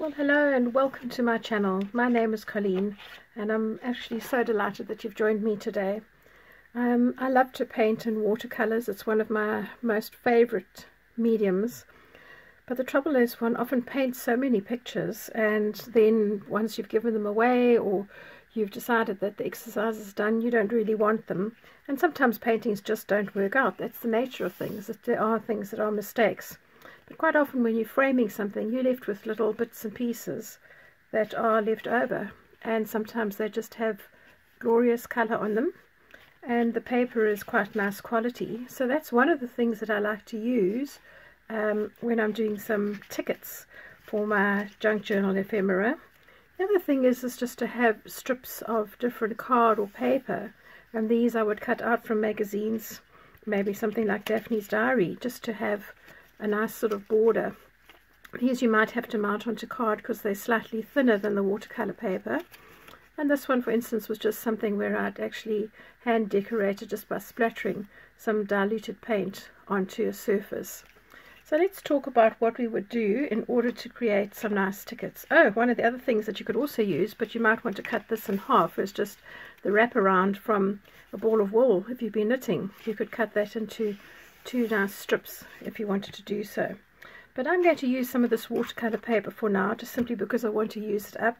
Well, hello and welcome to my channel. My name is Colleen and I'm actually so delighted that you've joined me today. Um, I love to paint in watercolors. It's one of my most favorite mediums. But the trouble is one often paints so many pictures and then once you've given them away or you've decided that the exercise is done, you don't really want them. And sometimes paintings just don't work out. That's the nature of things, that there are things that are mistakes. But quite often when you're framing something, you're left with little bits and pieces that are left over. And sometimes they just have glorious colour on them. And the paper is quite nice quality. So that's one of the things that I like to use um, when I'm doing some tickets for my junk journal ephemera. The other thing is, is just to have strips of different card or paper. And these I would cut out from magazines, maybe something like Daphne's Diary, just to have a nice sort of border. These you might have to mount onto card because they're slightly thinner than the watercolor paper. And this one, for instance, was just something where I'd actually hand decorated just by splattering some diluted paint onto a surface. So let's talk about what we would do in order to create some nice tickets. Oh, one of the other things that you could also use, but you might want to cut this in half, is just the wraparound from a ball of wool. If you've been knitting, you could cut that into two nice uh, strips if you wanted to do so. But I'm going to use some of this watercolor paper for now, just simply because I want to use it up.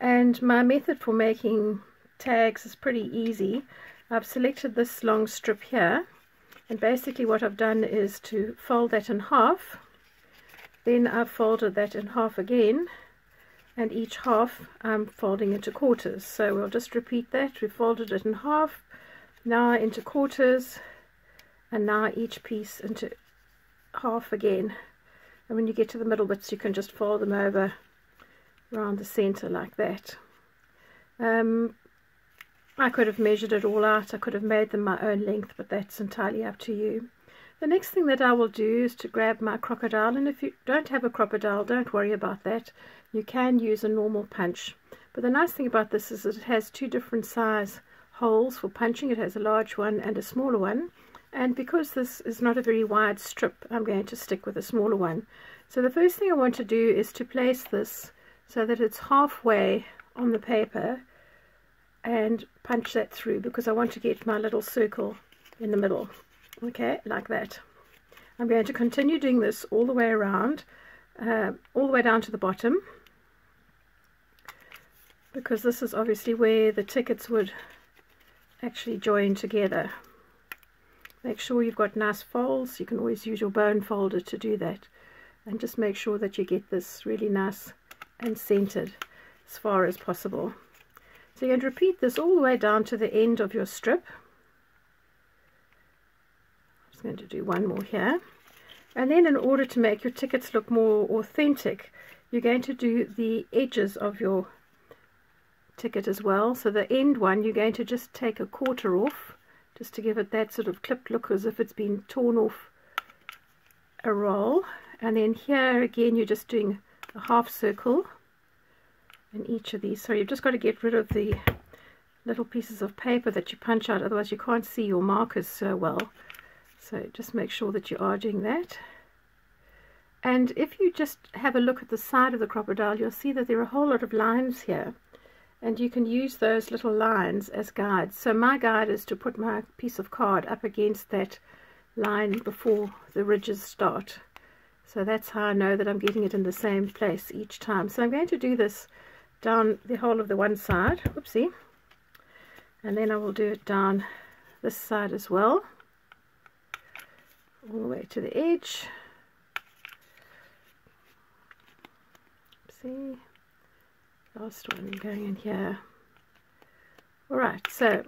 And my method for making tags is pretty easy. I've selected this long strip here, and basically what I've done is to fold that in half. Then I've folded that in half again, and each half I'm folding into quarters. So we'll just repeat that. We folded it in half, now into quarters, and now each piece into half again. And when you get to the middle bits you can just fold them over around the center like that. Um, I could have measured it all out. I could have made them my own length but that's entirely up to you. The next thing that I will do is to grab my Crop-A-Dile. And if you don't have a Crop-A-Dile don't worry about that. You can use a normal punch. But the nice thing about this is that it has two different size holes for punching. It has a large one and a smaller one and because this is not a very wide strip I'm going to stick with a smaller one. So the first thing I want to do is to place this so that it's halfway on the paper and punch that through because I want to get my little circle in the middle. Okay like that. I'm going to continue doing this all the way around uh, all the way down to the bottom because this is obviously where the tickets would actually join together Make sure you've got nice folds. You can always use your bone folder to do that. And just make sure that you get this really nice and centered as far as possible. So you're going to repeat this all the way down to the end of your strip. I'm just going to do one more here. And then in order to make your tickets look more authentic, you're going to do the edges of your ticket as well. So the end one, you're going to just take a quarter off just to give it that sort of clipped look as if it's been torn off a roll. And then here again you're just doing a half circle in each of these. So you've just got to get rid of the little pieces of paper that you punch out. Otherwise you can't see your markers so well. So just make sure that you are doing that. And if you just have a look at the side of the Crop-A-Dile you'll see that there are a whole lot of lines here and you can use those little lines as guides. So my guide is to put my piece of card up against that line before the ridges start. So that's how I know that I'm getting it in the same place each time. So I'm going to do this down the whole of the one side, whoopsie, and then I will do it down this side as well, all the way to the edge. See, last one going in here. Alright so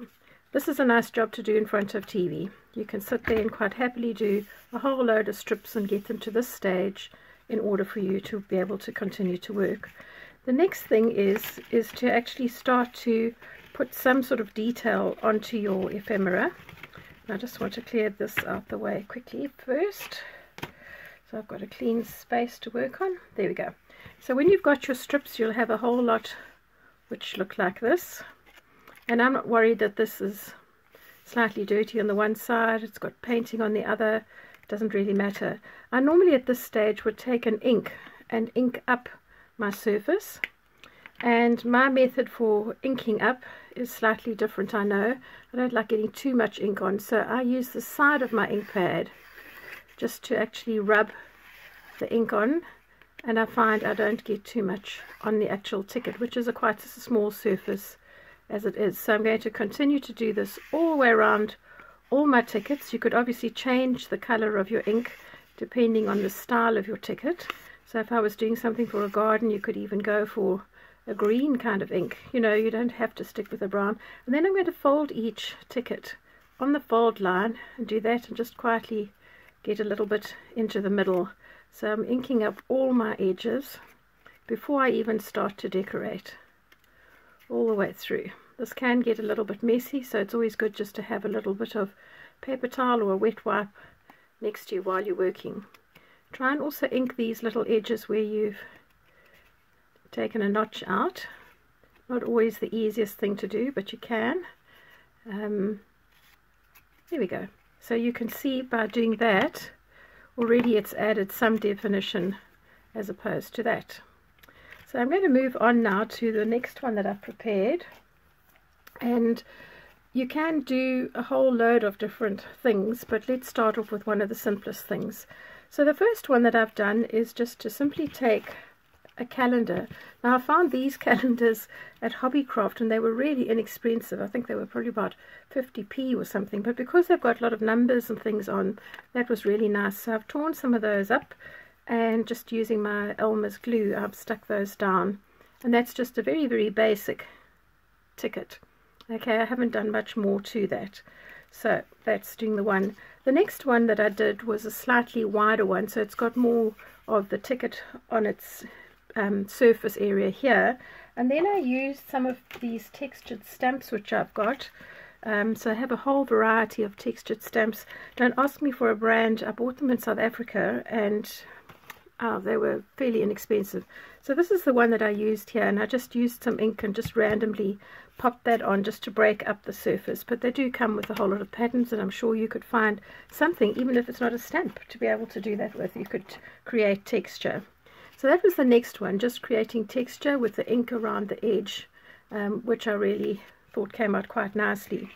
this is a nice job to do in front of TV you can sit there and quite happily do a whole load of strips and get them to this stage in order for you to be able to continue to work. The next thing is is to actually start to put some sort of detail onto your ephemera. I just want to clear this out the way quickly first. So I've got a clean space to work on. There we go so when you've got your strips, you'll have a whole lot which look like this. And I'm not worried that this is slightly dirty on the one side, it's got painting on the other, it doesn't really matter. I normally at this stage would take an ink and ink up my surface and my method for inking up is slightly different I know I don't like getting too much ink on so I use the side of my ink pad just to actually rub the ink on and I find I don't get too much on the actual ticket which is a quite a small surface as it is. So I'm going to continue to do this all the way around all my tickets. You could obviously change the color of your ink depending on the style of your ticket. So if I was doing something for a garden you could even go for a green kind of ink. You know you don't have to stick with a brown. And then I'm going to fold each ticket on the fold line and do that and just quietly get a little bit into the middle so I'm inking up all my edges before I even start to decorate all the way through. This can get a little bit messy so it's always good just to have a little bit of paper towel or a wet wipe next to you while you're working. Try and also ink these little edges where you've taken a notch out. Not always the easiest thing to do but you can. Um, there we go. So you can see by doing that already it's added some definition as opposed to that. So I'm going to move on now to the next one that I've prepared and you can do a whole load of different things but let's start off with one of the simplest things. So the first one that I've done is just to simply take a calendar. Now I found these calendars at Hobbycraft and they were really inexpensive. I think they were probably about 50p or something. But because they've got a lot of numbers and things on, that was really nice. So I've torn some of those up and just using my Elmer's glue, I've stuck those down. And that's just a very, very basic ticket. Okay, I haven't done much more to that. So that's doing the one. The next one that I did was a slightly wider one, so it's got more of the ticket on its um, surface area here. And then I used some of these textured stamps which I've got. Um, so I have a whole variety of textured stamps. Don't ask me for a brand. I bought them in South Africa and oh, they were fairly inexpensive. So this is the one that I used here and I just used some ink and just randomly popped that on just to break up the surface. But they do come with a whole lot of patterns and I'm sure you could find something even if it's not a stamp to be able to do that with. You could create texture so that was the next one, just creating texture with the ink around the edge, um, which I really thought came out quite nicely.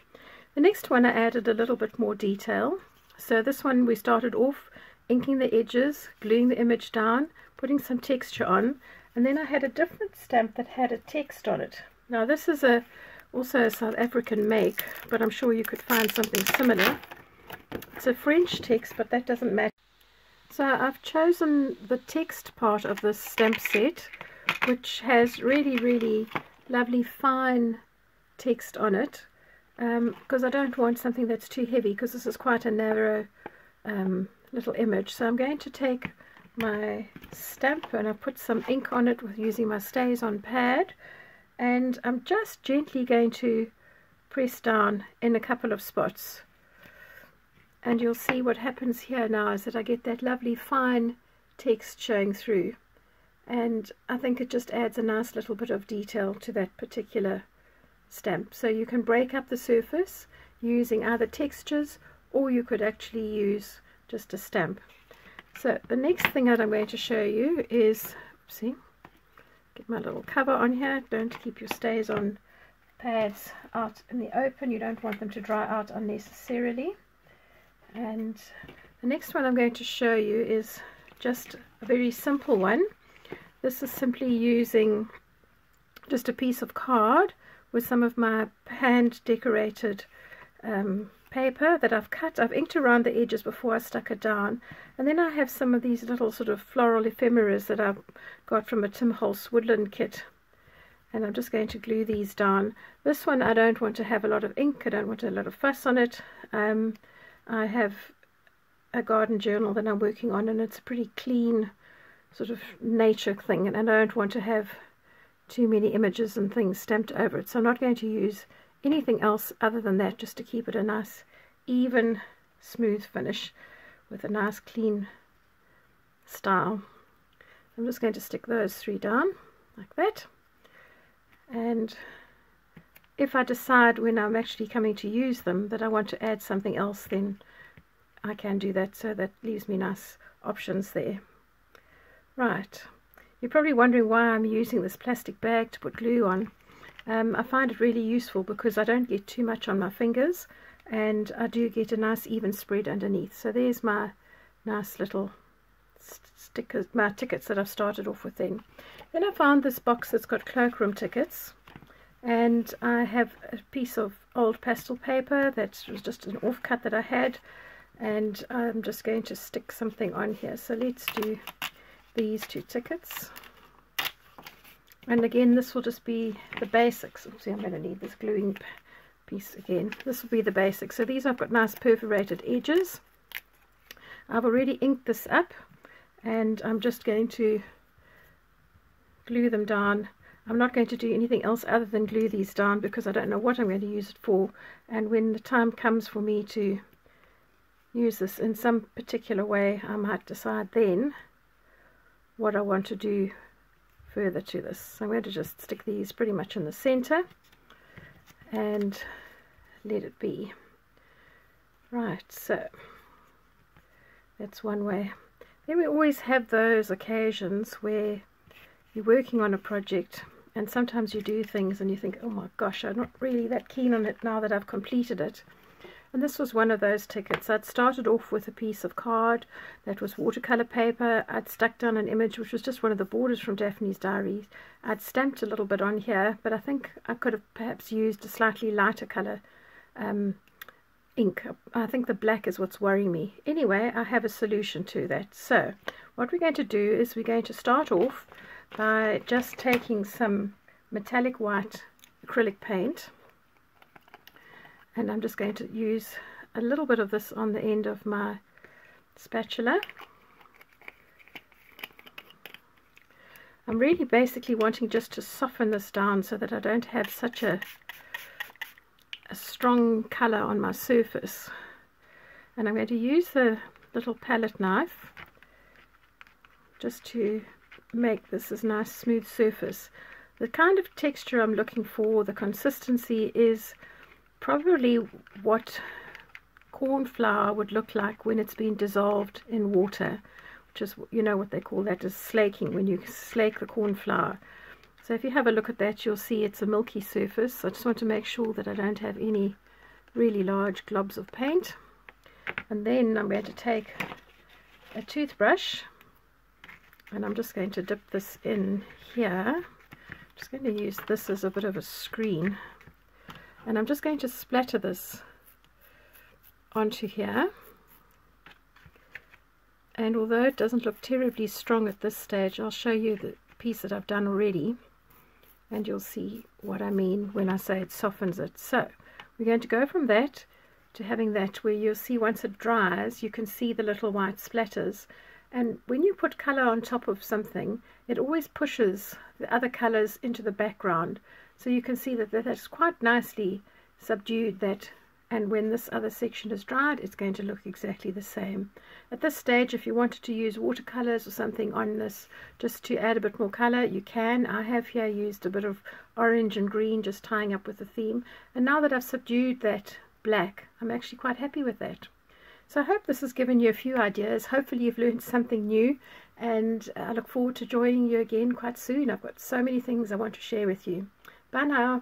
The next one I added a little bit more detail. So this one we started off inking the edges, gluing the image down, putting some texture on, and then I had a different stamp that had a text on it. Now this is a also a South African make, but I'm sure you could find something similar. It's a French text, but that doesn't matter. So I've chosen the text part of this stamp set which has really really lovely fine text on it because um, I don't want something that's too heavy because this is quite a narrow um, little image. So I'm going to take my stamp and I put some ink on it with using my StazOn pad and I'm just gently going to press down in a couple of spots and you'll see what happens here now is that I get that lovely fine text showing through. And I think it just adds a nice little bit of detail to that particular stamp. So you can break up the surface using either textures or you could actually use just a stamp. So the next thing that I'm going to show you is see get my little cover on here. Don't keep your StazOn pads out in the open. You don't want them to dry out unnecessarily and the next one I'm going to show you is just a very simple one this is simply using just a piece of card with some of my hand decorated um, paper that I've cut. I've inked around the edges before I stuck it down. And then I have some of these little sort of floral ephemeras that I've got from a Tim Holtz woodland kit. And I'm just going to glue these down. This one I don't want to have a lot of ink. I don't want a lot of fuss on it. Um, I have a garden journal that I'm working on and it's a pretty clean sort of nature thing and I don't want to have too many images and things stamped over it so I'm not going to use anything else other than that just to keep it a nice even smooth finish with a nice clean style. I'm just going to stick those three down like that and if I decide when I'm actually coming to use them that I want to add something else then I can do that so that leaves me nice options there right You're probably wondering why I'm using this plastic bag to put glue on. Um, I find it really useful because I don't get too much on my fingers and I do get a nice even spread underneath. So there's my nice little stickers, my tickets that I've started off with then. Then I found this box that's got cloakroom tickets and I have a piece of old pastel paper that was just an offcut that I had and I'm just going to stick something on here. So let's do these two tickets. And again, this will just be the basics. See, I'm going to need this gluing piece again. This will be the basics. So these I've got nice perforated edges. I've already inked this up and I'm just going to glue them down. I'm not going to do anything else other than glue these down because I don't know what I'm going to use it for. And when the time comes for me to use this in some particular way, I might decide then what I want to do further to this. So I'm going to just stick these pretty much in the center and let it be. Right, so that's one way. Then we always have those occasions where you're working on a project and sometimes you do things and you think, oh my gosh, I'm not really that keen on it now that I've completed it. And this was one of those tickets. I'd started off with a piece of card that was watercolor paper. I'd stuck down an image which was just one of the borders from Daphne's diaries. I'd stamped a little bit on here, but I think I could have perhaps used a slightly lighter color um, ink. I think the black is what's worrying me. Anyway, I have a solution to that. So what we're going to do is we're going to start off by just taking some metallic white acrylic paint. And I'm just going to use a little bit of this on the end of my spatula. I'm really basically wanting just to soften this down so that I don't have such a a strong color on my surface. And I'm going to use the little palette knife just to make this a nice smooth surface. The kind of texture I'm looking for the consistency is probably what corn flour would look like when it's been dissolved in water which is you know what they call that is slaking when you slake the corn flour. So if you have a look at that you'll see it's a milky surface. I just want to make sure that I don't have any really large globs of paint. And then I'm going to take a toothbrush and I'm just going to dip this in here. I'm just going to use this as a bit of a screen. And I'm just going to splatter this onto here. And although it doesn't look terribly strong at this stage I'll show you the piece that I've done already. And you'll see what I mean when I say it softens it. So we're going to go from that to having that where you'll see once it dries you can see the little white splatters and when you put color on top of something it always pushes the other colors into the background so you can see that that's quite nicely subdued that and when this other section is dried it's going to look exactly the same. At this stage if you wanted to use watercolors or something on this just to add a bit more color you can. I have here used a bit of orange and green just tying up with the theme and now that I've subdued that black I'm actually quite happy with that. So I hope this has given you a few ideas. Hopefully you've learned something new and uh, I look forward to joining you again quite soon. I've got so many things I want to share with you. Bye now.